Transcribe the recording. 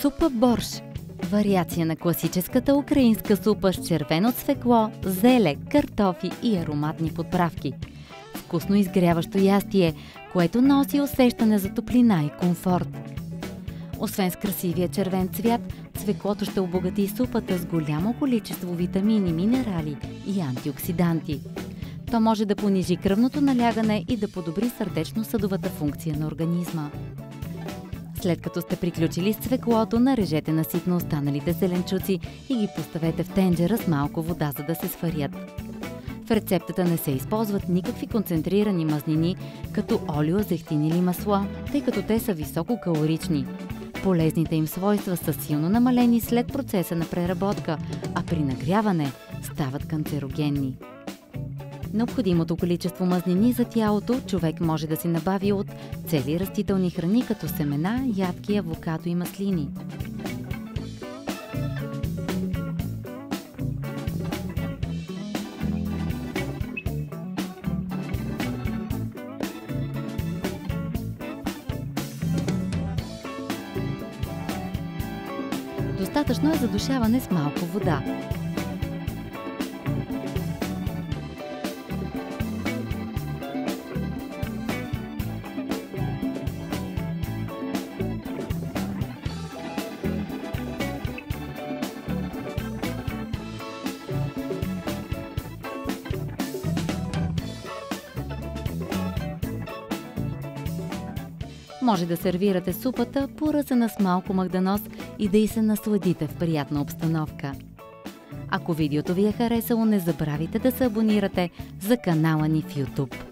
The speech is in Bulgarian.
Супа борш Вариация на класическата украинска супа с червено цвекло, зеле, картофи и ароматни подправки. Вкусно изгряващо ястие, което носи усещане за топлина и комфорт. Освен с красивия червен цвят, цвеклото ще обогати супата с голямо количество витамини, минерали и антиоксиданти. То може да понижи кръвното налягане и да подобри сърдечно-съдовата функция на организма. След като сте приключили с цвеклото, нарежете наситно останалите зеленчуци и ги поставете в тенджера с малко вода, за да се сварят. В рецептата не се използват никакви концентрирани мазнини, като олио, зехтин или масло, тъй като те са висококалорични. Полезните им свойства са силно намалени след процеса на преработка, а при нагряване стават канцерогенни. Необходимото количество мазнини за тялото човек може да си набави от цели растителни храни, като семена, ядки, авокадо и маслини. Достатъчно е задушаване с малко вода. Може да сервирате супата, поръсена с малко магданоз и да й се насладите в приятна обстановка. Ако видеото ви е харесало, не забравяйте да се абонирате за канала ни в YouTube.